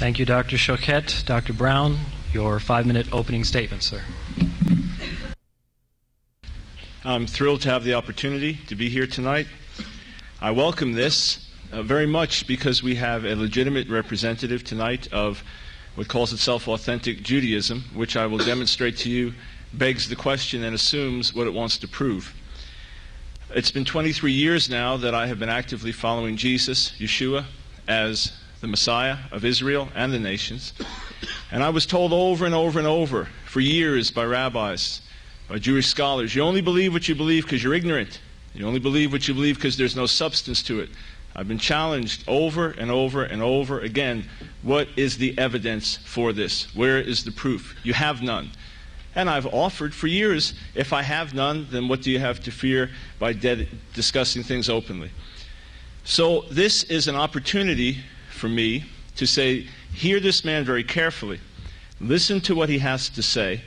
Thank you, Dr. Schochet. Dr. Brown, your five minute opening statement, sir. I'm thrilled to have the opportunity to be here tonight. I welcome this uh, very much because we have a legitimate representative tonight of what calls itself authentic Judaism, which I will demonstrate to you begs the question and assumes what it wants to prove. It's been 23 years now that I have been actively following Jesus, Yeshua, as the Messiah of Israel and the nations. And I was told over and over and over for years by rabbis, by Jewish scholars, you only believe what you believe because you're ignorant. You only believe what you believe because there's no substance to it. I've been challenged over and over and over again. What is the evidence for this? Where is the proof? You have none. And I've offered for years if I have none, then what do you have to fear by discussing things openly? So, this is an opportunity for me to say, hear this man very carefully. Listen to what he has to say.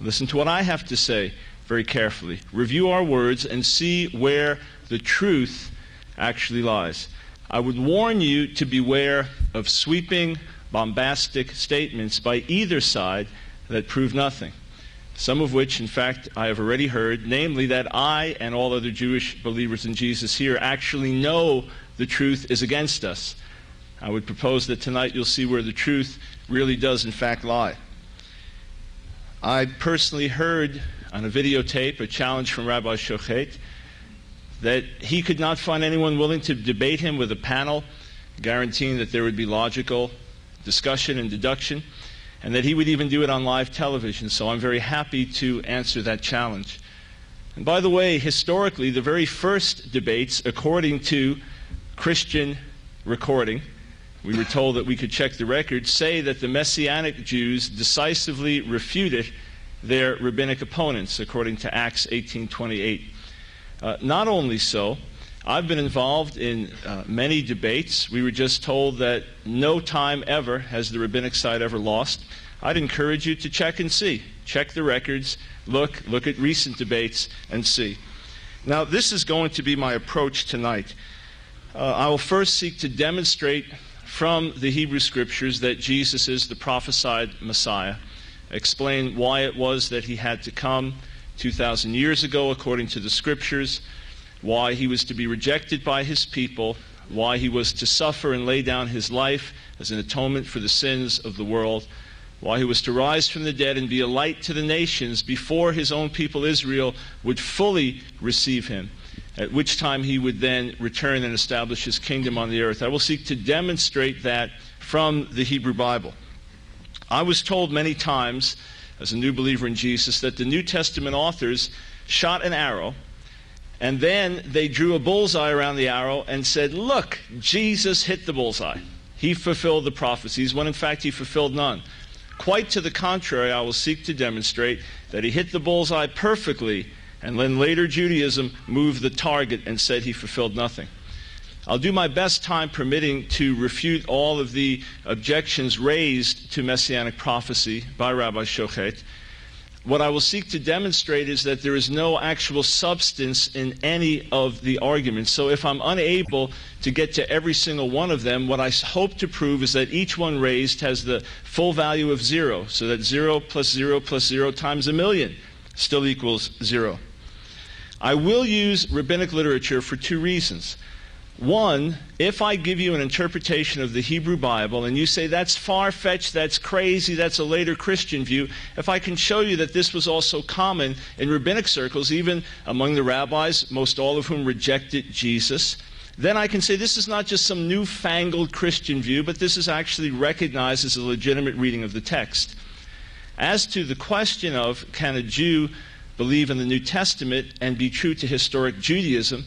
Listen to what I have to say very carefully. Review our words and see where the truth actually lies. I would warn you to beware of sweeping, bombastic statements by either side that prove nothing. Some of which, in fact, I have already heard, namely that I and all other Jewish believers in Jesus here actually know the truth is against us. I would propose that tonight you'll see where the truth really does, in fact, lie. I personally heard on a videotape a challenge from Rabbi Schochet that he could not find anyone willing to debate him with a panel guaranteeing that there would be logical discussion and deduction, and that he would even do it on live television. So I'm very happy to answer that challenge. And by the way, historically, the very first debates, according to Christian recording, we were told that we could check the records, say that the Messianic Jews decisively refuted their rabbinic opponents, according to Acts 18:28. Uh, not only so, I've been involved in uh, many debates. We were just told that no time ever has the rabbinic side ever lost. I'd encourage you to check and see. Check the records, look, look at recent debates, and see. Now, this is going to be my approach tonight. Uh, I will first seek to demonstrate from the Hebrew Scriptures that Jesus is the prophesied Messiah, explain why it was that he had to come 2,000 years ago, according to the Scriptures, why he was to be rejected by his people, why he was to suffer and lay down his life as an atonement for the sins of the world, why he was to rise from the dead and be a light to the nations before his own people Israel would fully receive him, at which time he would then return and establish his kingdom on the earth. I will seek to demonstrate that from the Hebrew Bible. I was told many times as a new believer in Jesus that the New Testament authors shot an arrow and then they drew a bullseye around the arrow and said, Look, Jesus hit the bullseye. He fulfilled the prophecies, when in fact he fulfilled none. Quite to the contrary, I will seek to demonstrate that he hit the bullseye perfectly, and then later Judaism moved the target and said he fulfilled nothing. I'll do my best time permitting to refute all of the objections raised to messianic prophecy by Rabbi Schochet. What I will seek to demonstrate is that there is no actual substance in any of the arguments. So if I'm unable to get to every single one of them, what I hope to prove is that each one raised has the full value of zero, so that zero plus zero plus zero times a million still equals zero. I will use rabbinic literature for two reasons. One, if I give you an interpretation of the Hebrew Bible and you say that's far fetched, that's crazy, that's a later Christian view, if I can show you that this was also common in rabbinic circles, even among the rabbis, most all of whom rejected Jesus, then I can say this is not just some newfangled Christian view, but this is actually recognized as a legitimate reading of the text. As to the question of can a Jew believe in the New Testament and be true to historic Judaism,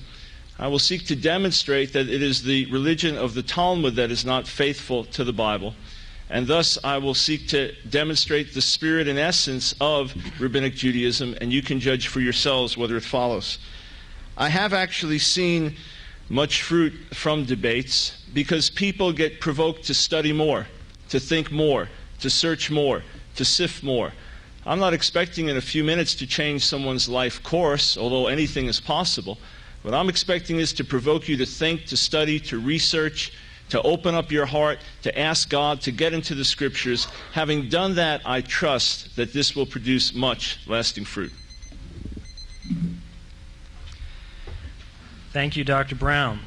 I will seek to demonstrate that it is the religion of the Talmud that is not faithful to the Bible. And thus, I will seek to demonstrate the spirit and essence of Rabbinic Judaism, and you can judge for yourselves whether it follows. I have actually seen much fruit from debates because people get provoked to study more, to think more, to search more, to sift more. I'm not expecting in a few minutes to change someone's life course, although anything is possible. What I'm expecting is to provoke you to think, to study, to research, to open up your heart, to ask God to get into the Scriptures. Having done that, I trust that this will produce much lasting fruit. Thank you, Dr. Brown.